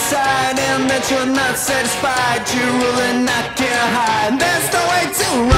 deciding that you're not satisfied, you really not get high, that's the way to.